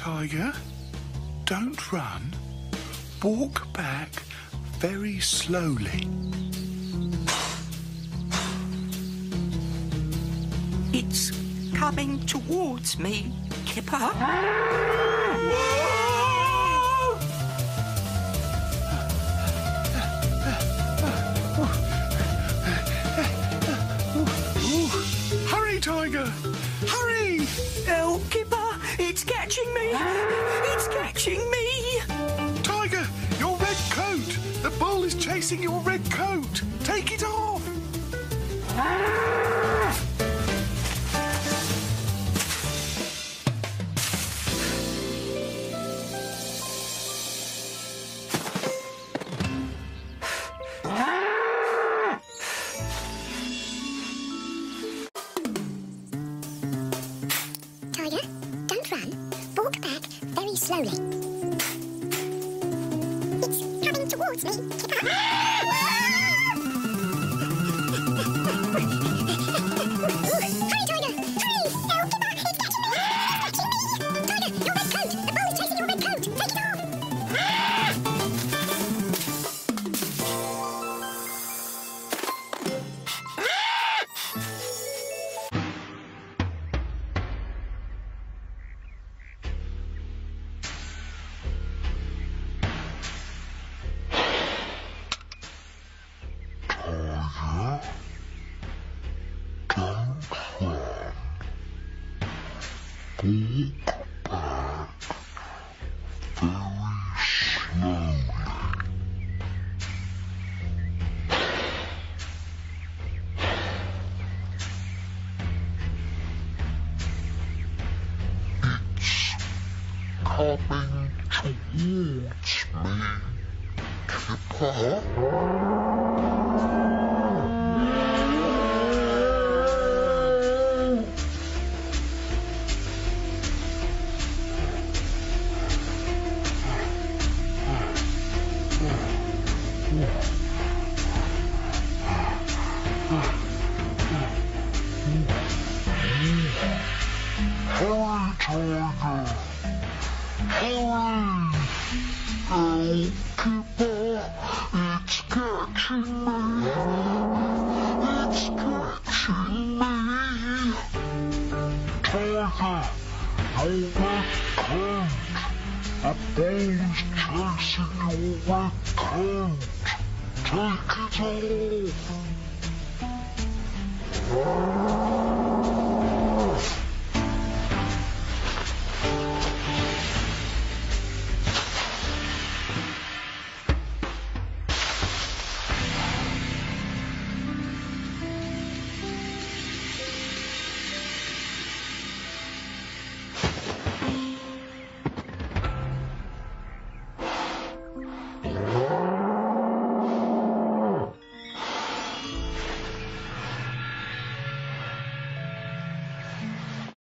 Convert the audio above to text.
Tiger. Don't run. Walk back very slowly. It's coming towards me, Kipper. Hurry, Tiger! Hurry! Oh, Kipper, catching me! It's catching me! Tiger, your red coat! The bull is chasing your red coat! Take it off! It's coming towards me. It's coming towards me, Kipper. Hurry, Tiger! Hurry! Oh, Kipper, it's catching me! It's catching me! Tiger, your red coat! A bull's chasing red coat! Take it off! Oh.